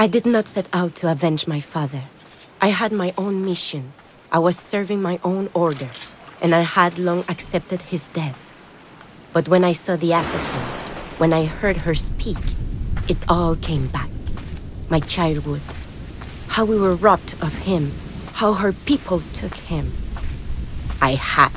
I did not set out to avenge my father. I had my own mission. I was serving my own order, and I had long accepted his death. But when I saw the assassin, when I heard her speak, it all came back. My childhood. How we were robbed of him. How her people took him. I had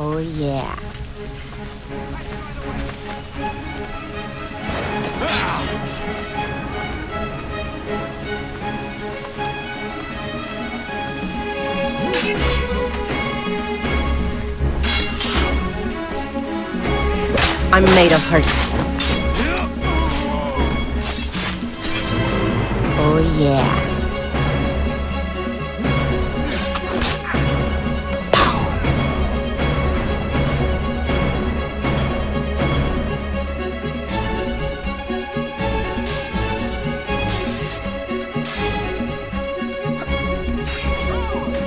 Oh yeah. I'm made of hurt. Oh yeah.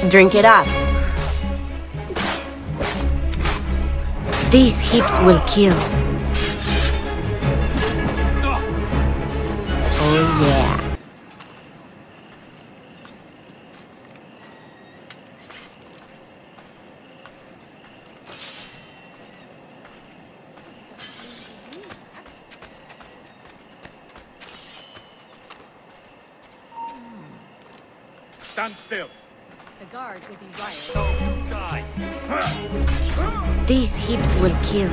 Drink it up. These heaps will kill. Oh yeah. Stand still. The guards will be riot. Outside. These heaps will kill.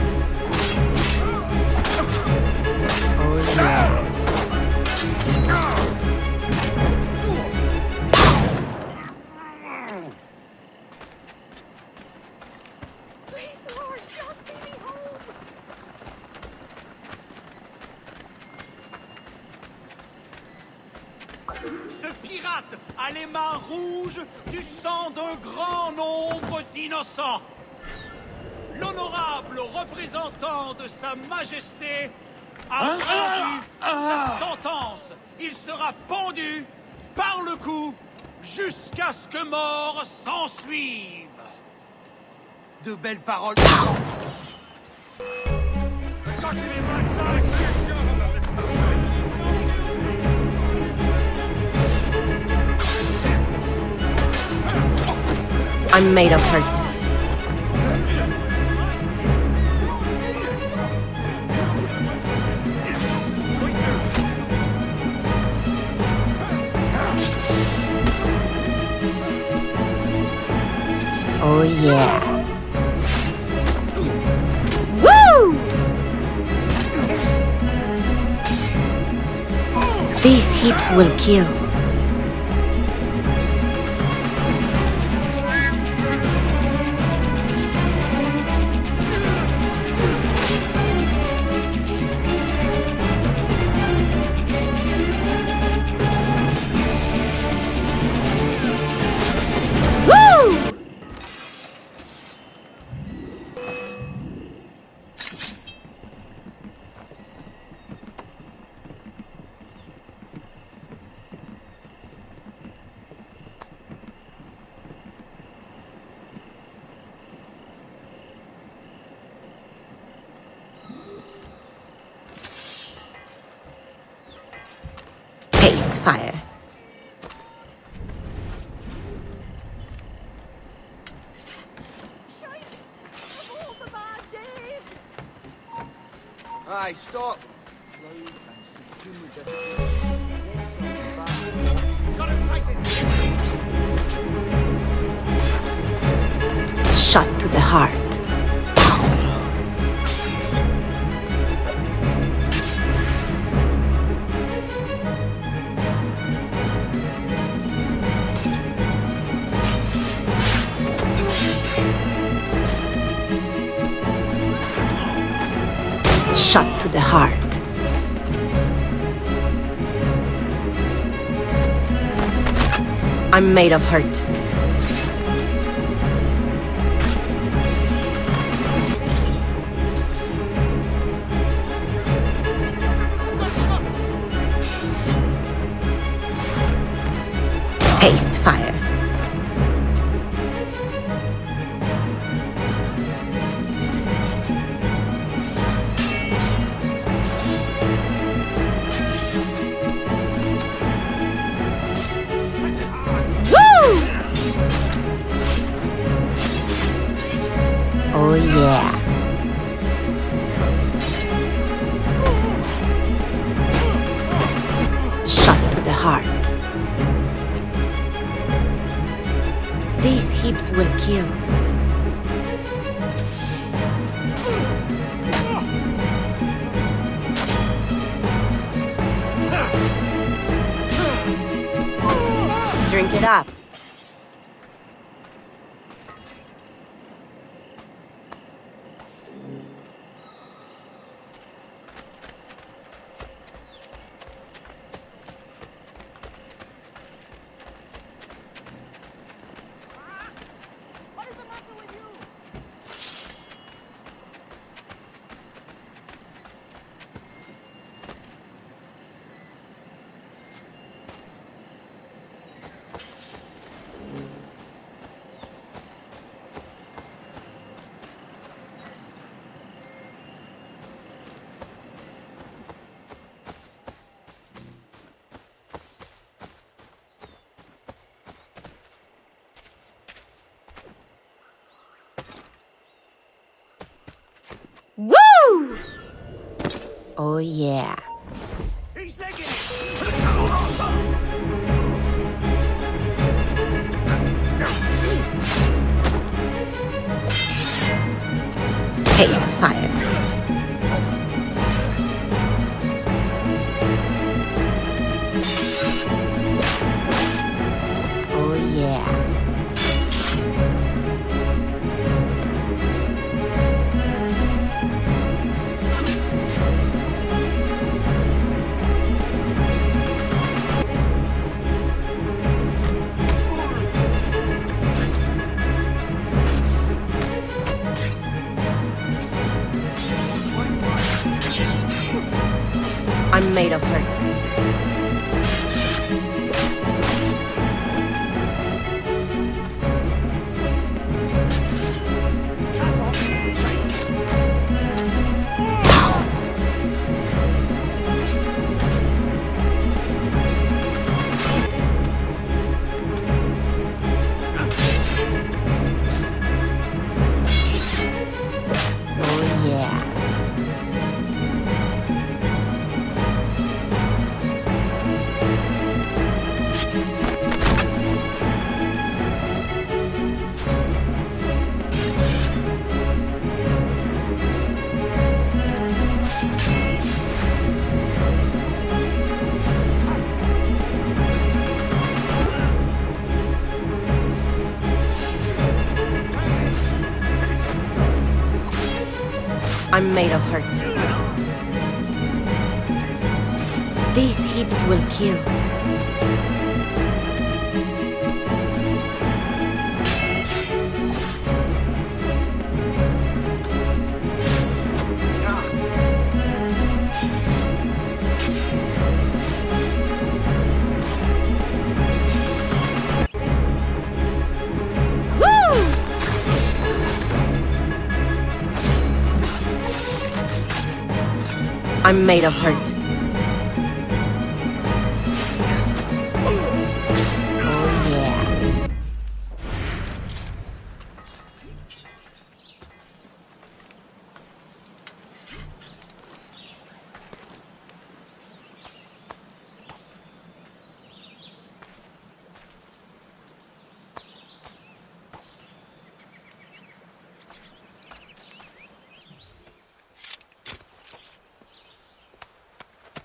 Ce pirate a les mains rouges du sang d'un grand nombre d'innocents. L'honorable représentant de Sa Majesté a rendu sa sentence. Il sera pendu par le cou jusqu'à ce que mort s'en suive. De belles paroles. I'm made of hurt. Oh yeah. Woo! These heaps will kill. Fire. Of all the bad days. Aye, stop. Got him sighted. Shot to the heart. Shot to the heart. I'm made of hurt. Will kill. Drink it up. Oh yeah. He's! Taste fire. Made of hurt. I'm made of hurt. These hips will kill. I'm made of hurt.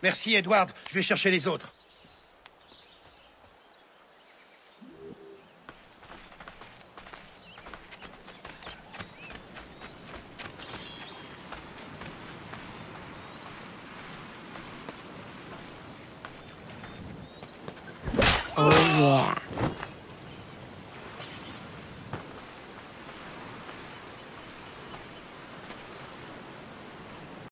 Merci, Edward. Je vais chercher les autres.